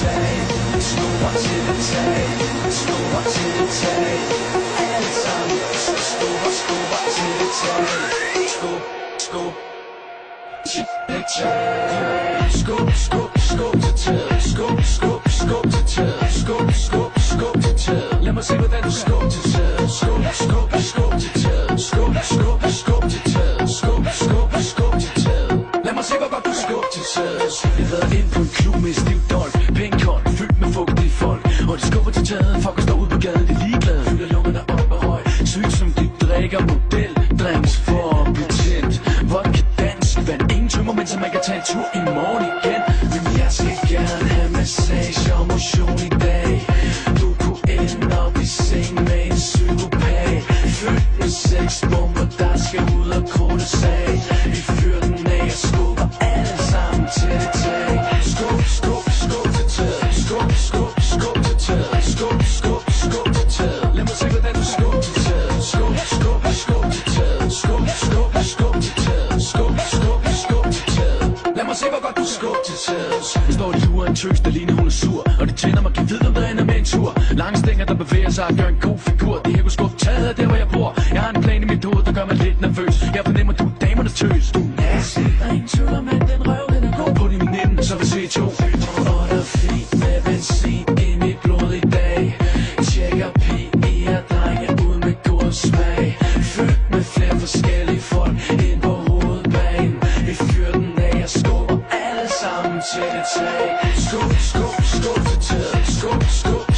Skub, It's not what it take. It's not it take. Anytime. So it's not what's it take. Scoop, scoop. Picture. To tell. Scoop, scoop, scoop to tell. Scoop, scoop, scoop to tell. Lad mig se hvordan du skub til tell. Scoop, scoop, scoop til tell. Scoop, scoop, scoop til tur i morgen igen. Men jeg skal gerne have massage og motion i dag. Du kunne ende op i seng med en psykopat. Fyldt med seks bomber, der skal ud og krone sag. Står og lurer en tøs, der ligner hun er sur. Og det tænder mig, kan vide om der ender med en tur. Lange stænger, der bevæger sig og gør en god figur. Det her kunne skuffe taget af der hvor jeg bor. Jeg har en plan i mit hoved, der gør mig lidt nervøs. Jeg fornemmer, du er damernes tøs. Du er nasty, sammen til det tag Skub, skub, skub til taget Skub, skub,